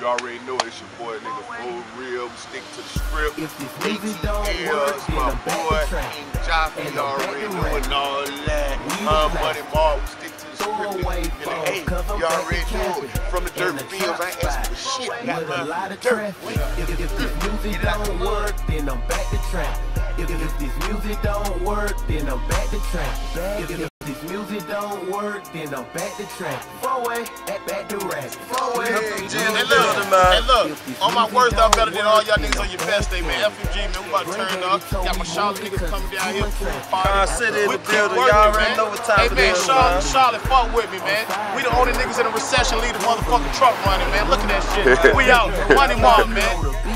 You already know it's your boy, nigga, full real. We stick to the script. If this music don't work, ATL's then my I'm back boy, to track. King Joffrey, And you I'm back already to know and all that. My Uh, the Money class. Mark, we stick to the Throw script. away nigga. phones, Hey, you back already to know it. From the And dirt the fields, I ain't trap asking for shit. I got With a my lot of traffic. If, if, if this music don't work, then I'm back to trap. If, if this music don't work, then I'm back to trap. If, if this music don't work, then I'm back to trap. Four way, back, back to rap. Four way, Hey, look, hey, look, on my worst, I'm better than all y'all niggas on your best day, man. FMG, man, we about to turn up. Got my Charlotte niggas coming down here for the party. Con City in We the keep building. Y'all already man. know what time hey, it man, is, Charlotte, man. Charlotte, fuck with me, man. We the only niggas in the recession lead the motherfucking truck running, man. Look at that shit. We out. Money Mark, man.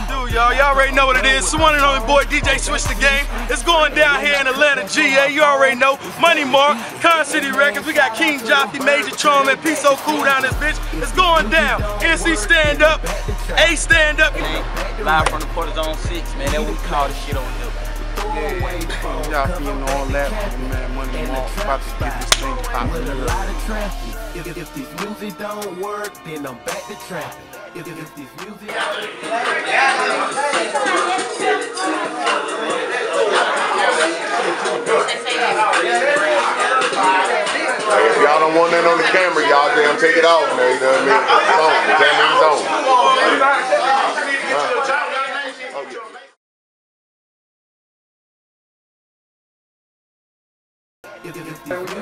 Dude, y'all, y'all already know what it is. It's one and only boy DJ Switch the Game. It's going down here in Atlanta, GA. You already know. Money Mark, Con City Records. We got King Joffy, Major Charm, and P So Cool down this bitch. It's going down. NC stand up, A stand up. Live from the Cortisone 6, man. That what we call this shit on here. Y'all you know all that, man. Money Mark, about to get this thing with a popping. lot of traffic. If, if, if this music don't work, then I'm back to traffic. If, if, if this music don't want that on the camera, y'all damn take it off, man. You know what I mean? It's on. That nigga's on.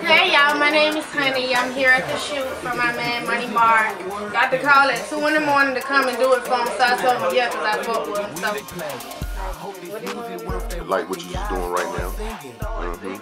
Hey y'all, my name is Honey. I'm here at the shoot for my man Money Mark. Got to call at 2 in the morning to come and do it for him, so I told him yeah, because I fuck with him. So, Like what you're doing right now. Look up,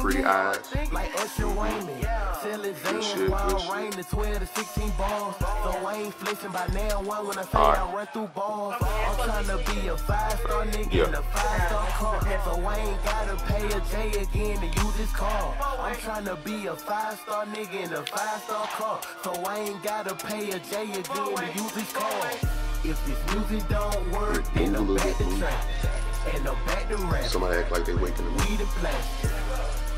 pretty eyes. like Usher Raymond. Selling Good shit, Zan, good Wild shit. Rain, the 12 to 16 balls. So I ain't flexing by now one when I say. I run through balls. I'm trying to be a five star nigga Yeah. in a five star car. So I ain't gotta pay a J again to use this car. I'm trying to be a five star nigga in a five star car. So I ain't gotta pay a J again to use this car. If this music don't work, then I'm little back to move. And I'm back to rap. Somebody act like they waking up. We the plastic.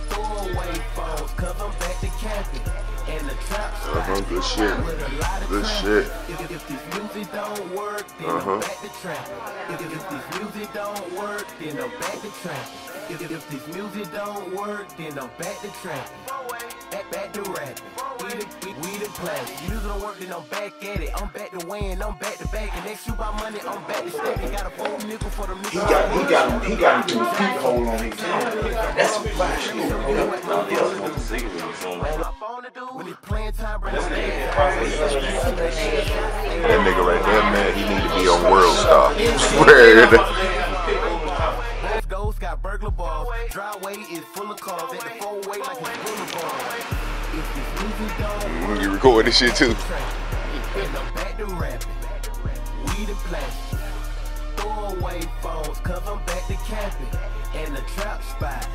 Throw away phones, cause I'm back to camping. And the trap spot. Uh-huh, good shit. With a lot of Good shit. If, if, if this music don't work, then Uh-huh. I'm back to trap. If, if, if this music don't work, then I'm back to trap. If, if, if this music don't work, then I'm back to trap. Back, back to rap. We the, we, we the plastic. Music don't work, then I'm back at it. I'm back to weighing, I'm back to back. And next you buy money, I'm back to stacking. Got a four nickel for them He niggas. got, he got, he got him through the peephole on his That's some fly shit. You know? When it's playing time, bring it That nigga right there, man, he need to be on World Star. Swear burglar balls. Driveway is full of cars. At the four way like it's boulevard. If this music don't You record this shit too. and I'm back to rapping. We the plastic. Throw away phones, cause I'm back to camping. And the trap spot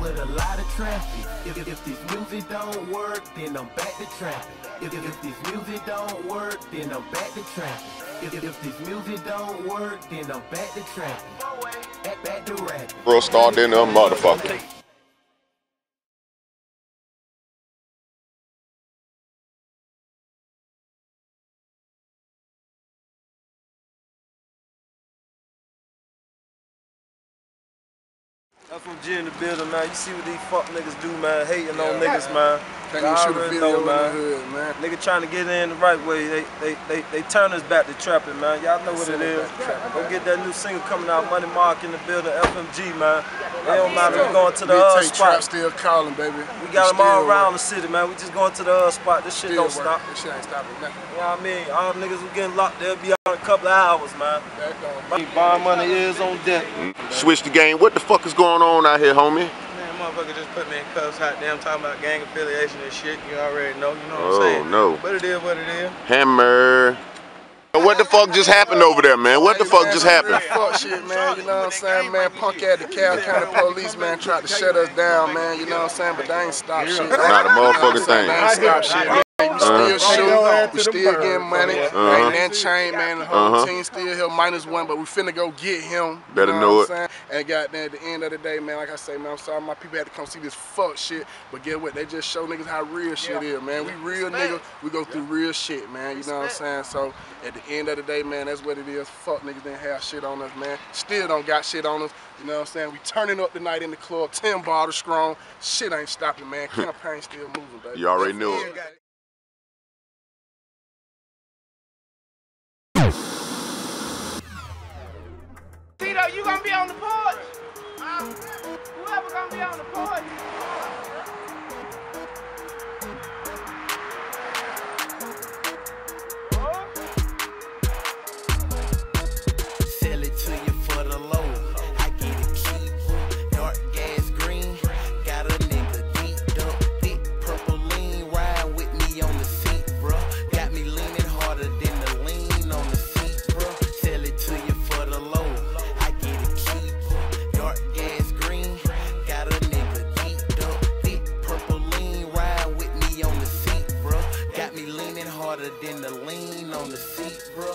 with a lot of traffic. If, if, if this music don't work, then I'm back to trapping. If, if, this music don't work, then I'm back to trapping. If, if, if this music don't work, then I'm back to trapping. Back, back to rapping. World Star, then a motherfucker. FMG in the building, man. You see what these fuck niggas do, man. Hating on niggas, man. Can't Y'all shoot a video know, in the hood, man. Nigga trying to get in the right way. They they they, they turn us back to trapping, man. Y'all know what it is. Go get that new single coming out, Money Mark in the building, FMG, man. It don't matter. We going to the Big uh, Tate Trap spot. still calling, baby. We got them Still all work. around the city, man. We just going to the uh, spot. This shit Still don't work. stop. This shit ain't stopping nothing. You know what I mean? All niggas who getting locked, they'll be out in a couple of hours, man. That don't Bond money is on deck. Switch the game. What the fuck is going on out here, homie? Man, motherfucker just put me in cuffs, hot damn, talking about gang affiliation and shit. You already know, you know what Oh, I'm saying? no. But it is what it is. Hammer. What the fuck just happened over there, man? What the fuck just happened? Fuck shit, man. You know what I'm saying, man? Punk at the Cal County police, man, tried to shut us down, man. You know what I'm saying? But they ain't stop shit. Not a motherfucking You know what I'm saying? thing. They ain't stop shit. Man. You still Uh-huh. shoot. Uh-huh. We still getting money. Uh-huh. Ain't that chain, man. The whole Uh-huh. team still here minus one, but we finna go get him. Better you know know it. what I'm saying? And goddamn, at the end of the day, man, like I say, man, I'm sorry my people had to come see this fuck shit. But get what? They just show niggas how real shit is, man. We real niggas. We go through real shit, man. You know what I'm saying? So at the end of the day, man, that's what it is. Fuck niggas didn't have shit on us, man. Still don't got shit on us. You know what I'm saying? We turning up tonight in the club, 10 bottles strong. Shit ain't stopping, man. Campaign still moving, baby. You already knew it. Tito, you gonna be on the porch? Whoever gonna be on the porch? Than the lean on the seat, bro.